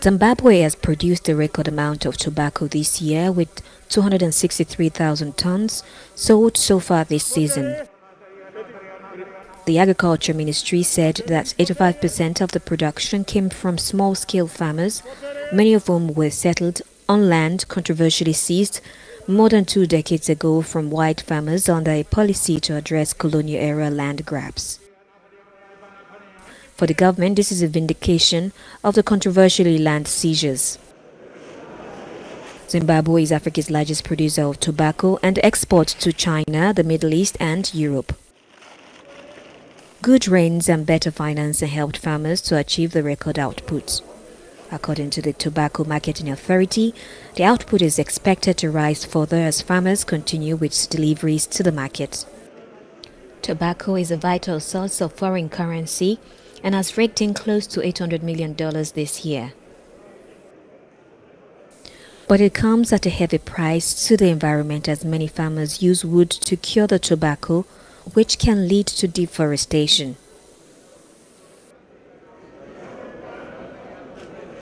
Zimbabwe has produced a record amount of tobacco this year with 263,000 tons sold so far this season. The Agriculture Ministry said that 85% of the production came from small-scale farmers, many of whom were settled on land controversially seized more than two decades ago from white farmers under a policy to address colonial-era land grabs. For the government, this is a vindication of the controversial land seizures. Zimbabwe is Africa's largest producer of tobacco and exports to China, the Middle East and Europe. Good rains and better financing helped farmers to achieve the record output. According to the Tobacco Marketing Authority, the output is expected to rise further as farmers continue with deliveries to the market. Tobacco is a vital source of foreign currency and has raked in close to $800 million this year. But it comes at a heavy price to the environment as many farmers use wood to cure the tobacco, which can lead to deforestation.